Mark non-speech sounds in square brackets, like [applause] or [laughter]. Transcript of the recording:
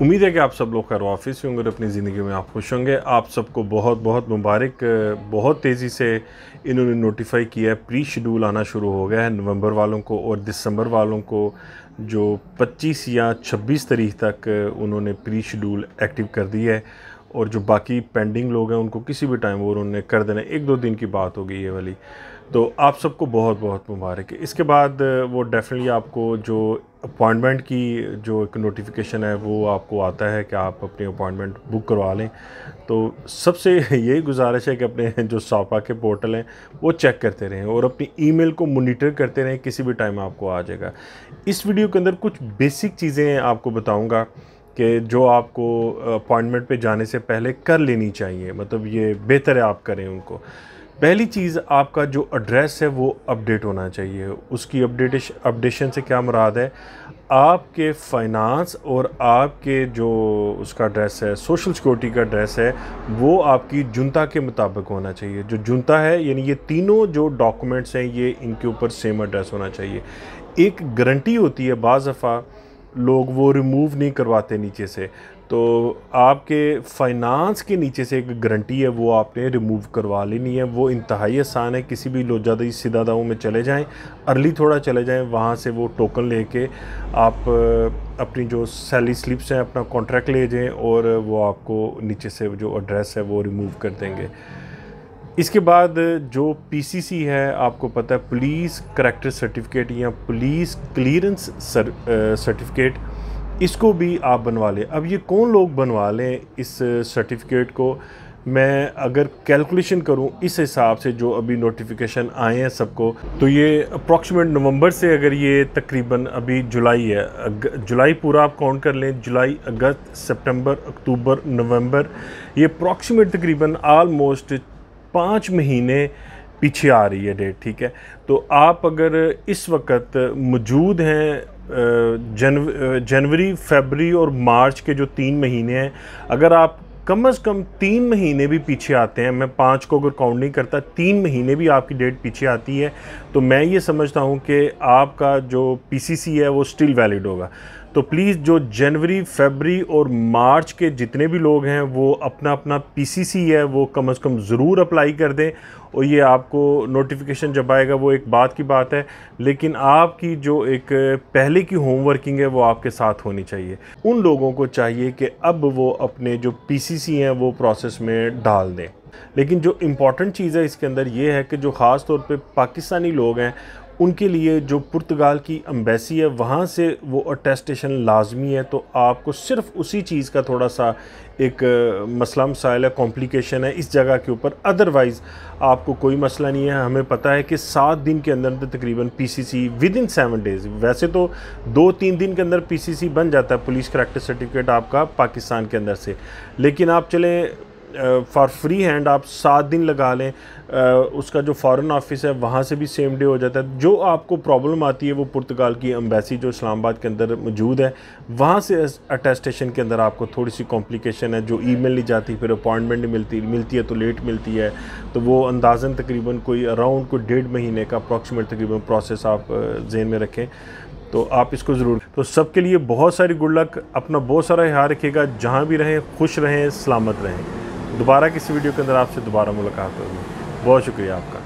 उम्मीद है कि आप सब लोग खैर ऑफ़िस होंगे और अपनी ज़िंदगी में आप खुश होंगे। आप सबको बहुत बहुत मुबारक। बहुत तेज़ी से इन्होंने नोटिफाई किया है। प्री शेड्यूल आना शुरू हो गया है नवंबर वालों को और दिसंबर वालों को, जो 25 या 26 तारीख तक उन्होंने प्री शेड्यूल एक्टिव कर दी है। और जो बाकी पेंडिंग लोग हैं, उनको किसी भी टाइम वो उन्होंने कर देना। एक दो दिन की बात होगी ये वाली। तो आप सबको बहुत बहुत मुबारक है। इसके बाद, वो डेफिनेटली आपको जो अपॉइंटमेंट की जो एक नोटिफिकेशन है, वो आपको आता है कि आप अपनी अपॉइंटमेंट बुक करवा लें। तो सबसे [laughs] यही गुजारिश है कि अपने जो सापा के पोर्टल हैं, वो चेक करते रहें और अपनी ईमेल को मोनिटर करते रहें, किसी भी टाइम आपको आ जाएगा। इस वीडियो के अंदर कुछ बेसिक चीज़ें आपको बताऊँगा। कि जो आपको अपॉइंटमेंट पे जाने से पहले कर लेनी चाहिए मतलब ये बेहतर है आप करें उनको। पहली चीज़ आपका जो एड्रेस है वो अपडेट होना चाहिए। उसकी अपडेटेश अपडेशन से क्या मुराद है? आपके फाइनेंस और आपके जो उसका एड्रेस है सोशल सिक्योरिटी का एड्रेस है, वो आपकी जुनता के मुताबिक होना चाहिए। जो जुनता है, यानी ये तीनों जो डॉक्यूमेंट्स हैं, ये इनके ऊपर सेम एड्रेस होना चाहिए। एक गारंटी होती है बाज़ दफ़ा लोग वो रिमूव नहीं करवाते नीचे से। तो आपके फाइनेंस के नीचे से एक गारंटी है, वो आपने रिमूव करवा लेनी है। वो इंतहाई आसान है, किसी भी लोजादा सीधा दाओं में चले जाएँ अर्ली थोड़ा चले जाएँ, वहाँ से वो टोकन लेके आप अपनी जो सैलरी स्लिप्स हैं, अपना कॉन्ट्रैक्ट ले जाएँ और वो आपको नीचे से जो एड्रेस है, वो रिमूव कर देंगे। इसके बाद जो पीसीसी है, आपको पता है पुलिस करेक्टर सर्टिफिकेट या पुलिस क्लियरेंस सर्टिफिकेट इसको भी आप बनवा लें। अब ये कौन लोग बनवा लें इस सर्टिफिकेट को? मैं अगर कैलकुलेशन करूँ, इस हिसाब से जो अभी नोटिफिकेशन आए हैं सबको तो ये अप्रॉक्सीमेट नवंबर से अगर ये तकरीबन अभी जुलाई है जुलाई पूरा आप काउंट कर लें, जुलाई, अगस्त, सितंबर, अक्टूबर, नवंबर, ये अप्रॉक्सीमेट तकरीबन आलमोस्ट पाँच महीने पीछे आ रही है डेट, ठीक है? तो आप अगर इस वक्त मौजूद हैं जन जनवरी, फरवरी और मार्च के जो तीन महीने हैं, अगर आप कम अज़ कम तीन महीने भी पीछे आते हैं, मैं पाँच को अगर काउंट नहीं करता, तीन महीने भी आपकी डेट पीछे आती है तो मैं ये समझता हूँ कि आपका जो पीसीसी है, वो स्टिल वैलिड होगा। तो प्लीज़ जो जनवरी फरवरी और मार्च के जितने भी लोग हैं, वो अपना अपना पीसीसी है, वो कम अज़ कम ज़रूर अप्लाई कर दें। और ये आपको नोटिफिकेशन जब आएगा, वो एक बात की बात है, लेकिन आपकी जो एक पहले की होम वर्किंग है, वो आपके साथ होनी चाहिए। उन लोगों को चाहिए कि अब वो अपने जो पीसीसी हैं, वो प्रोसेस में डाल दें। लेकिन जो इंपॉर्टेंट चीज़ है, इसके अंदर ये है कि जो ख़ास तौर पे पाकिस्तानी लोग हैं उनके लिए जो पुर्तगाल की अम्बेसी है, वहाँ से वो अटेस्टेशन लाजमी है। तो आपको सिर्फ़ उसी चीज़ का थोड़ा सा एक मसला, मसाइल है कॉम्प्लिकेशन है इस जगह के ऊपर। अदरवाइज़ आपको कोई मसला नहीं है। हमें पता है कि सात दिन के अंदर अंदर तकरीबन PCC within seven days वैसे तो दो तीन दिन के अंदर पीसीसी बन जाता है पुलिस करेक्टर सर्टिफिकेट आपका पाकिस्तान के अंदर से। लेकिन आप चलें फॉर फ्री हैंड आप सात दिन लगा लें उसका जो फ़ॉरेन ऑफ़िस है, वहाँ से भी सेम डे हो जाता है। जो आपको प्रॉब्लम आती है, वो पुर्तगाल की एम्बेसी जो इस्लामाबाद के अंदर मौजूद है, वहाँ से अटेस्टेशन के अंदर आपको थोड़ी सी कॉम्प्लिकेशन है, जो ईमेल नहीं जाती फिर अपॉइंटमेंट नहीं मिलती मिलती है तो लेट मिलती है तो वो अंदाजन तकरीबन कोई अराउंड कोई डेढ़ महीने का अप्रॉक्सीमेट तकरीबन प्रोसेस आप जेन में रखें तो आप इसको ज़रूर। तो सबके लिए बहुत सारी गुड लक अपना बहुत सारा ख्याल रखिएगा, जहाँ भी रहें, खुश रहें, सलामत रहें। दोबारा किसी वीडियो के अंदर आपसे दोबारा मुलाकात होगी। बहुत शुक्रिया आपका।